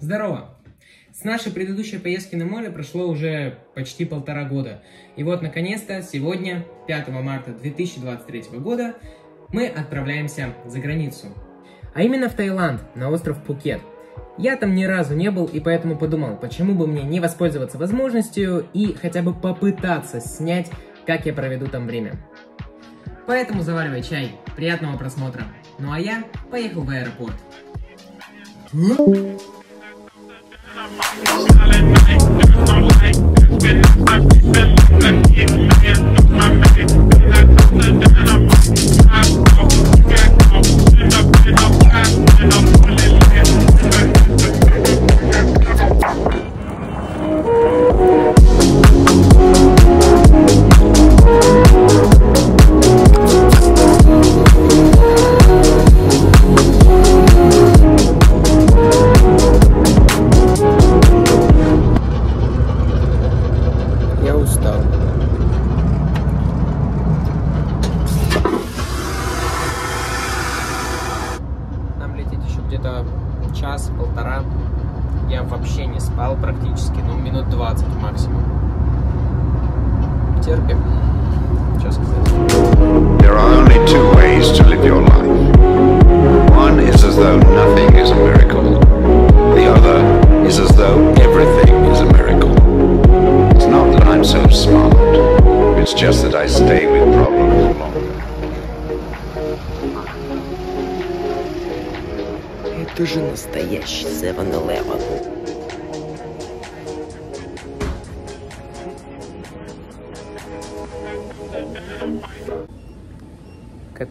Здорово! С нашей предыдущей поездки на море прошло уже почти полтора года. И вот, наконец-то, сегодня, 5 марта 2023 года, мы отправляемся за границу. А именно в Таиланд, на остров Пукет. Я там ни разу не был, и поэтому подумал, почему бы мне не воспользоваться возможностью и хотя бы попытаться снять, как я проведу там время. Поэтому заваривай чай, приятного просмотра. Ну а я поехал в аэропорт. Я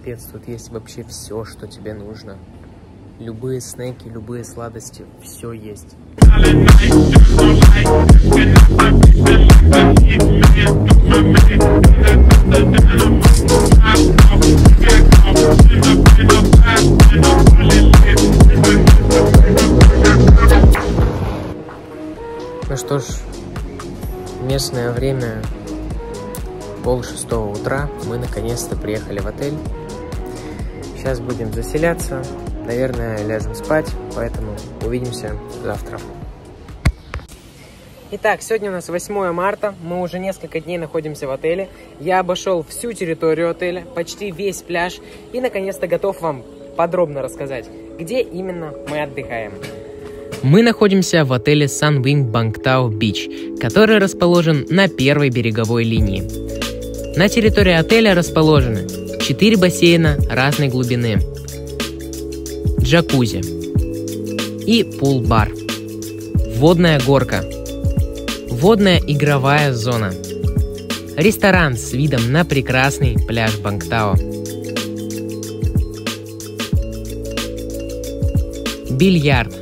Капец, тут есть вообще все, что тебе нужно. Любые снеки, любые сладости, все есть. Ну что ж, местное время пол шестого утра. Мы наконец-то приехали в отель. Сейчас будем заселяться. Наверное, ляжем спать, поэтому увидимся завтра. Итак, сегодня у нас 8 марта, мы уже несколько дней находимся в отеле. Я обошел всю территорию отеля, почти весь пляж и наконец-то готов вам подробно рассказать, где именно мы отдыхаем. Мы находимся в отеле Sunwing Bangtao Beach, который расположен на первой береговой линии. На территории отеля расположены 4 бассейна разной глубины, джакузи. И пул-бар, водная горка, водная игровая зона, ресторан с видом на прекрасный пляж Бангтао, бильярд,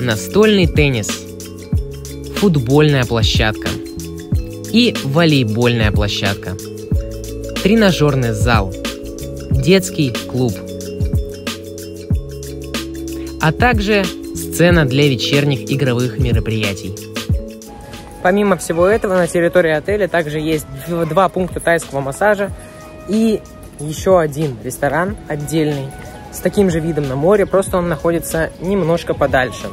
настольный теннис, футбольная площадка. И волейбольная площадка, тренажерный зал, детский клуб, а также сцена для вечерних игровых мероприятий. Помимо всего этого, на территории отеля также есть два пункта тайского массажа и еще один ресторан отдельный с таким же видом на море, просто он находится немножко подальше.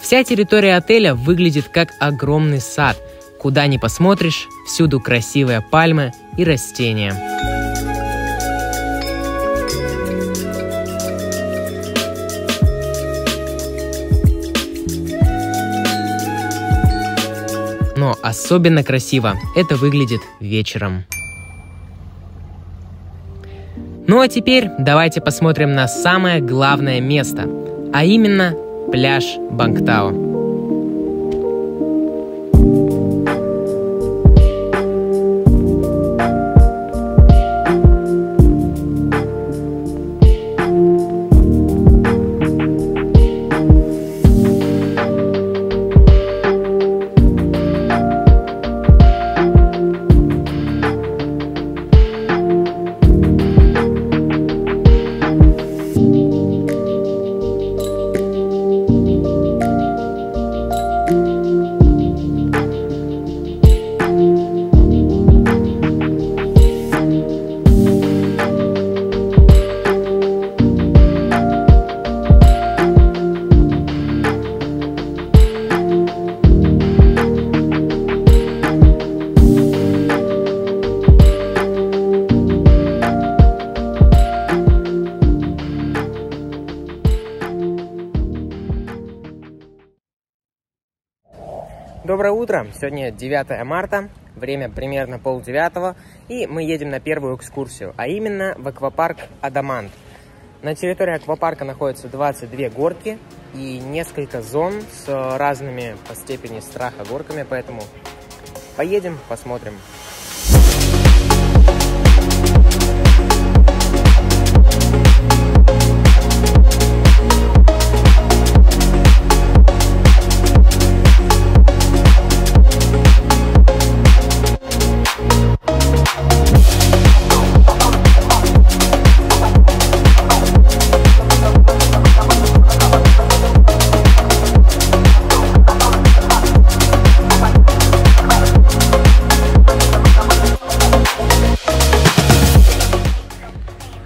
Вся территория отеля выглядит как огромный сад. Куда ни посмотришь, всюду красивые пальмы и растения. Но особенно красиво это выглядит вечером. Ну а теперь давайте посмотрим на самое главное место, а именно пляж Бангтао. Доброе утро! Сегодня 9 марта, время примерно полдевятого, и мы едем на первую экскурсию, а именно в аквапарк Адамант. На территории аквапарка находится 22 горки и несколько зон с разными по степени страха горками, поэтому поедем, посмотрим.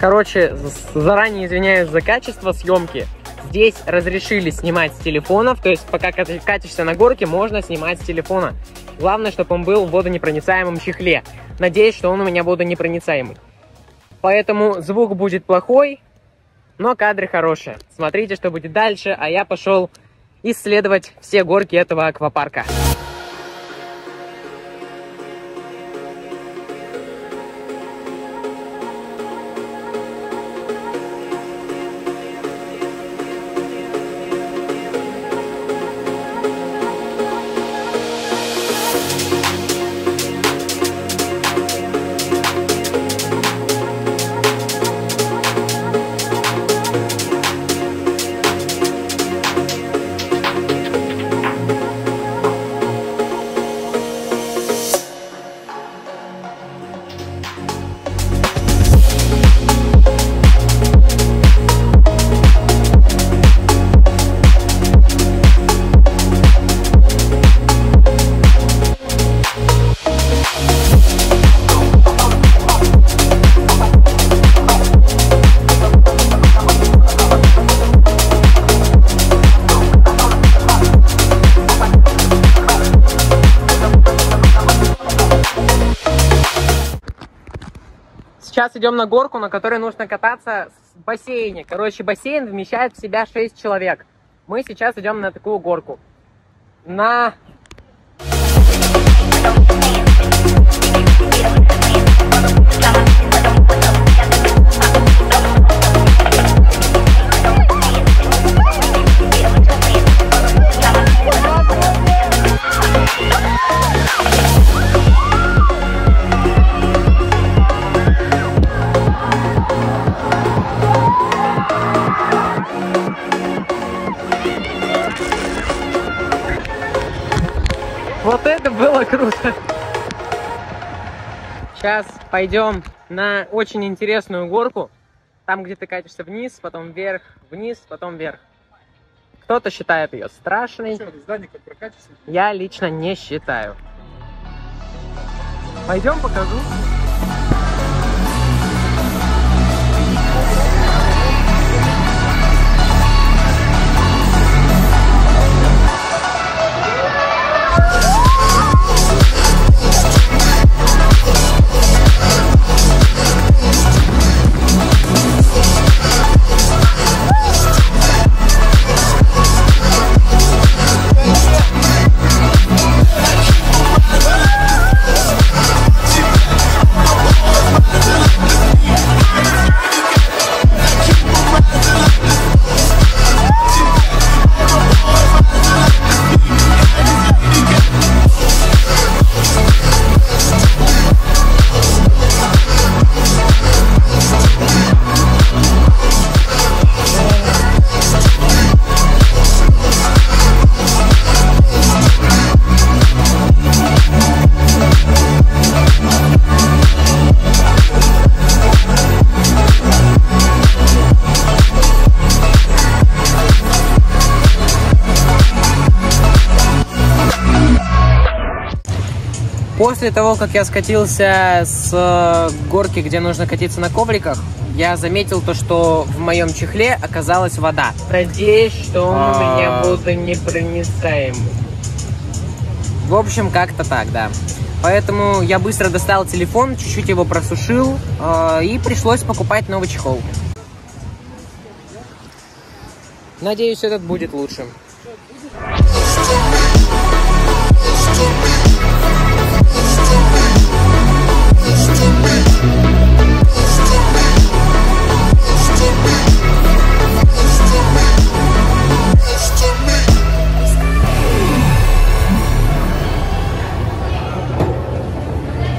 Короче, заранее извиняюсь за качество съемки. Здесь разрешили снимать с телефонов, то есть пока катишься на горке, можно снимать с телефона. Главное, чтобы он был в водонепроницаемом чехле. Надеюсь, что он у меня водонепроницаемый. Поэтому звук будет плохой, но кадры хорошие. Смотрите, что будет дальше, а я пошел исследовать все горки этого аквапарка. Сейчас идем на горку, на которой нужно кататься в бассейне. Короче, бассейн вмещает в себя 6 человек. Мы сейчас идем на такую горку. На Вот это было круто! Сейчас пойдем на очень интересную горку. Там, где ты катишься вниз, потом вверх, вниз, потом вверх. Кто-то считает ее страшной. Что, здание как прокатишься? Я лично не считаю. Пойдем покажу. После того, как я скатился с э, горки, где нужно катиться на ковриках, я заметил то, что в моем чехле оказалась вода. Надеюсь, что он у меня водонепроницаемый. В общем, как-то так, да. Поэтому я быстро достал телефон, чуть-чуть его просушил, э, и пришлось покупать новый чехол. Надеюсь, этот будет лучше.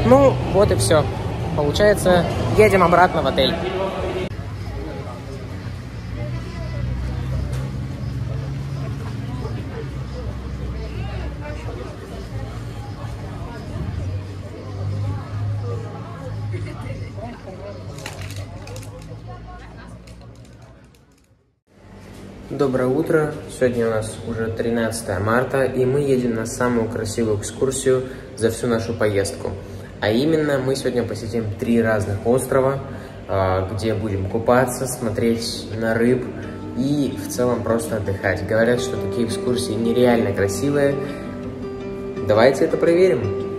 Ну, вот и все. Получается, едем обратно в отель. Доброе утро. Сегодня у нас уже 13 марта, и мы едем на самую красивую экскурсию за всю нашу поездку. А именно, мы сегодня посетим три разных острова, а, где будем купаться, смотреть на рыб и в целом просто отдыхать. Говорят, что такие экскурсии нереально красивые. Давайте это проверим.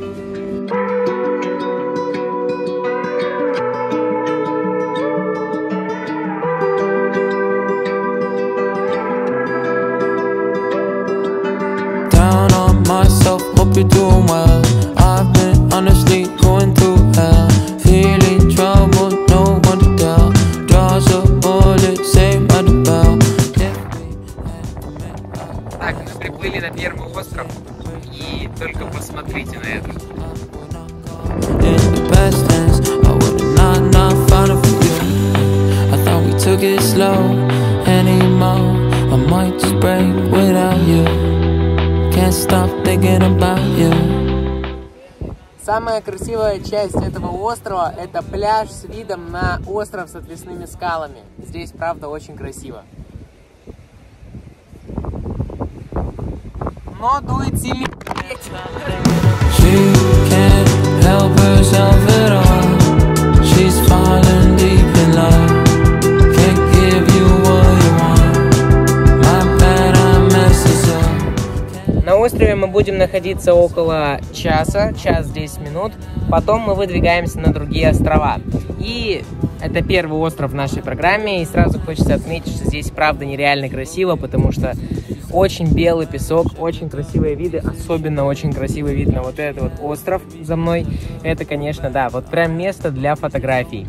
Самая красивая часть этого острова – это пляж с видом на остров с отвесными скалами. Здесь, правда, очень красиво. Но дует сильный ветер. She острове мы будем находиться около часа, час 10 минут. Потом мы выдвигаемся на другие острова. И это первый остров в нашей программе. И сразу хочется отметить, что здесь правда нереально красиво, потому что очень белый песок, очень красивые виды. Особенно очень красивый вид на вот этот вот остров за мной. Это, конечно, да, вот прям место для фотографий.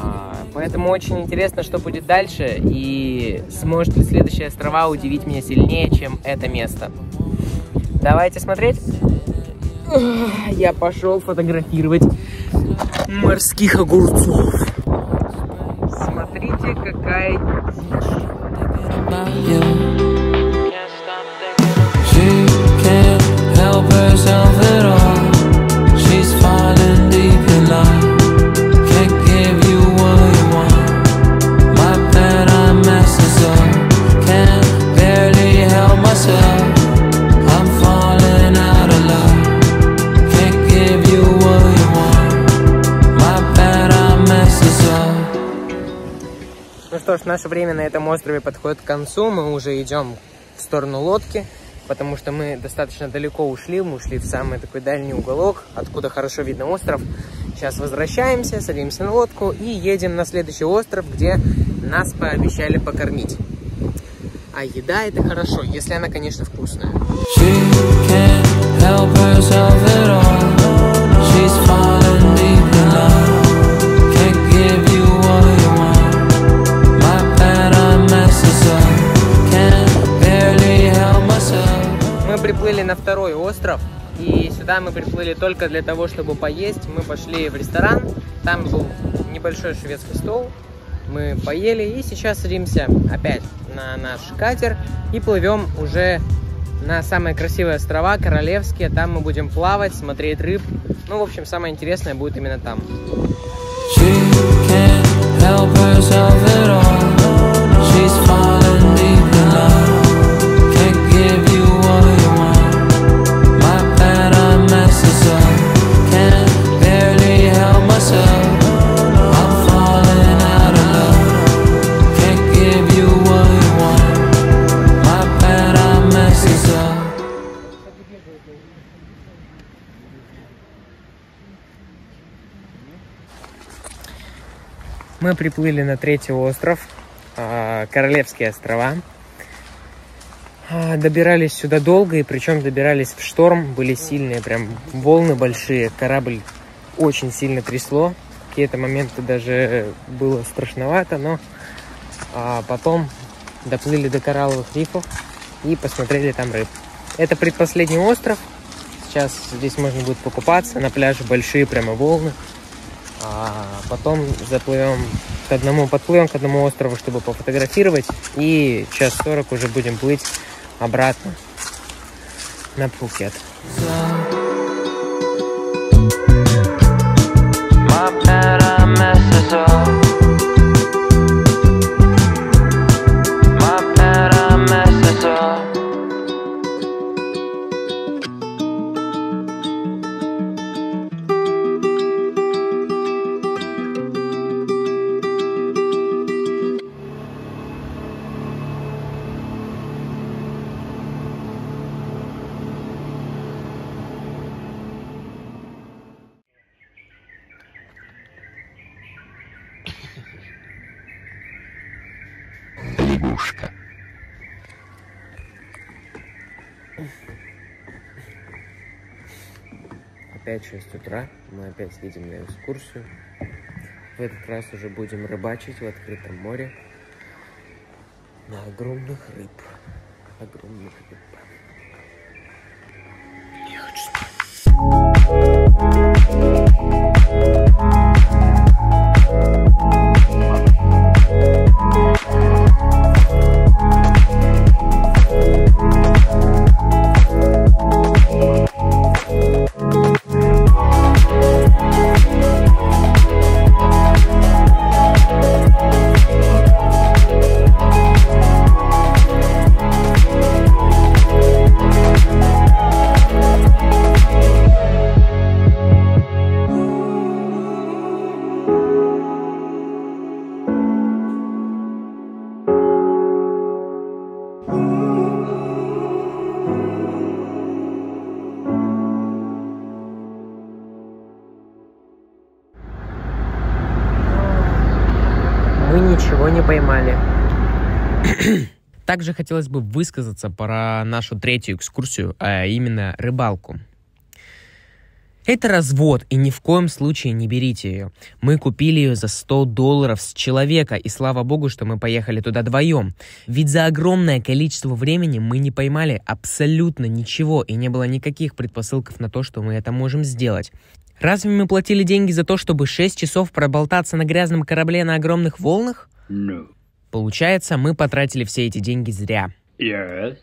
А, Поэтому очень интересно, что будет дальше, и сможет ли следующие острова удивить меня сильнее, чем это место. Давайте смотреть. Я пошел фотографировать морских огурцов. Наше время на этом острове подходит к концу. Мы уже идем в сторону лодки, потому что мы достаточно далеко ушли. Мы ушли в самый такой дальний уголок, откуда хорошо видно остров. Сейчас возвращаемся, садимся на лодку и едем на следующий остров, где нас пообещали покормить. А еда это хорошо, если она, конечно, вкусная. She can't help herself at all. She's falling приплыли на второй остров, и сюда мы приплыли только для того, чтобы поесть. Мы пошли в ресторан, там был небольшой шведский стол, мы поели, и сейчас садимся опять на наш катер и плывем уже на самые красивые острова, Королевские. Там мы будем плавать, смотреть рыб. Ну, в общем, самое интересное будет именно там. She can't help herself at all. She's falling Мы приплыли на третий остров, а, Королевские острова. А, Добирались сюда долго, и причем добирались в шторм, были сильные, прям волны большие, корабль очень сильно трясло. Какие-то моменты даже было страшновато, но а, потом доплыли до коралловых рифов и посмотрели там рыб. Это предпоследний остров. Сейчас здесь можно будет покупаться. На пляже большие прямо волны. А потом заплывем к одному, подплывем к одному острову, чтобы пофотографировать. И час сорок уже будем плыть обратно на Пхукет. My Опять 6 утра, мы опять едем на экскурсию. В этот раз уже будем рыбачить в открытом море на огромных рыб. Огромных рыб. Также хотелось бы высказаться про нашу третью экскурсию, а именно рыбалку. Это развод, и ни в коем случае не берите ее. Мы купили ее за 100 долларов с человека, и слава богу, что мы поехали туда вдвоем. Ведь за огромное количество времени мы не поймали абсолютно ничего, и не было никаких предпосылков на то, что мы это можем сделать. Разве мы платили деньги за то, чтобы 6 часов проболтаться на грязном корабле на огромных волнах? No. Получается, мы потратили все эти деньги зря. Yes.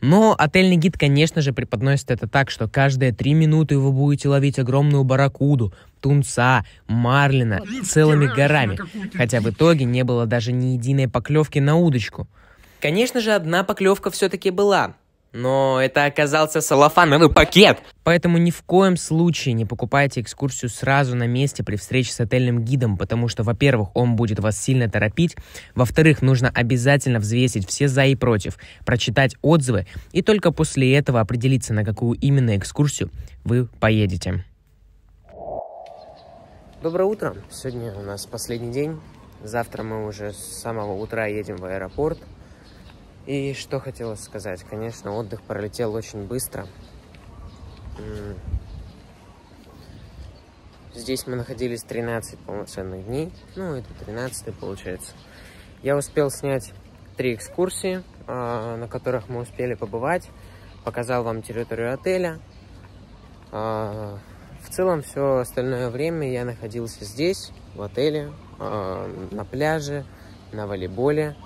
Но отельный гид, конечно же, преподносит это так, что каждые три минуты вы будете ловить огромную барракуду, тунца, марлина целыми горами, хотя в итоге не было даже ни единой поклевки на удочку. Конечно же, одна поклевка все-таки была, но это оказался салофановый пакет. Поэтому ни в коем случае не покупайте экскурсию сразу на месте при встрече с отельным гидом, потому что, во-первых, он будет вас сильно торопить, во-вторых, нужно обязательно взвесить все за и против, прочитать отзывы и только после этого определиться, на какую именно экскурсию вы поедете. Доброе утро. Сегодня у нас последний день. Завтра мы уже с самого утра едем в аэропорт. И что хотелось сказать? Конечно, отдых пролетел очень быстро. Здесь мы находились 13 полноценных дней. Ну, это 13 получается. Я успел снять три экскурсии, а, на которых мы успели побывать. Показал вам территорию отеля. А, В целом, все остальное время я находился здесь, в отеле, а, на пляже, на волейболе.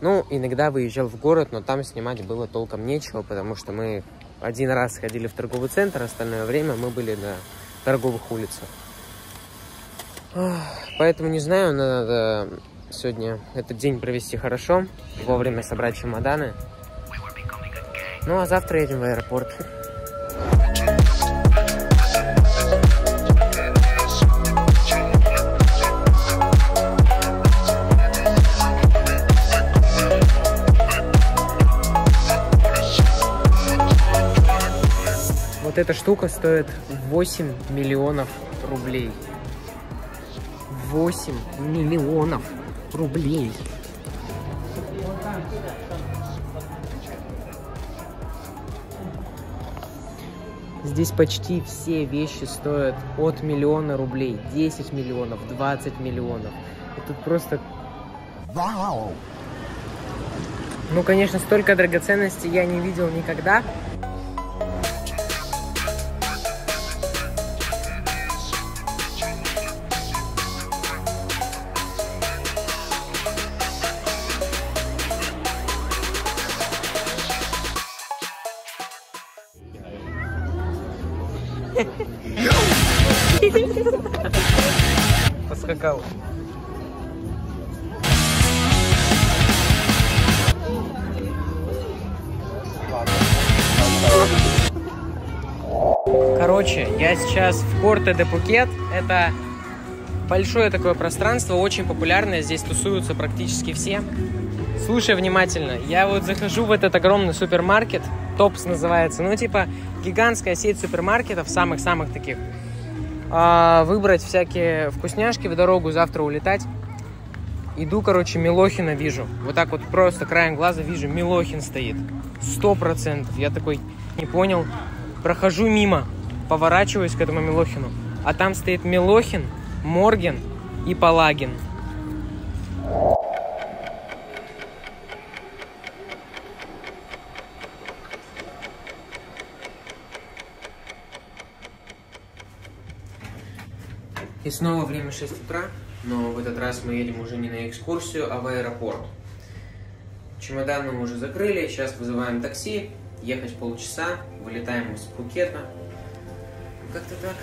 Ну, иногда выезжал в город, но там снимать было толком нечего, потому что мы один раз ходили в торговый центр, остальное время мы были на торговых улицах. Ах, Поэтому не знаю, надо сегодня этот день провести хорошо, вовремя собрать чемоданы. Ну а завтра едем в аэропорт. Вот эта штука стоит 8 миллионов рублей. 8 миллионов рублей. Здесь почти все вещи стоят от миллиона рублей. 10 миллионов, 20 миллионов. И тут просто... Вау! Ну, конечно, столько драгоценностей я не видел никогда. Короче, я сейчас в Порте де Пукет. Это большое такое пространство, очень популярное. Здесь тусуются практически все. Слушай внимательно. Я вот захожу в этот огромный супермаркет. Топс называется. Ну, типа, гигантская сеть супермаркетов, самых-самых таких. А, выбрать всякие вкусняшки в дорогу, завтра улетать. Иду, короче, Милохина вижу. Вот так вот просто краем глаза вижу, Милохин стоит. Сто процентов. Я такой, не понял. Прохожу мимо, поворачиваюсь к этому Милохину. А там стоит Милохин, Морген и Палагин. И снова время 6 утра, но в этот раз мы едем уже не на экскурсию, а в аэропорт. Чемоданы мы уже закрыли, сейчас вызываем такси, ехать полчаса, вылетаем из Пхукета. Как-то так.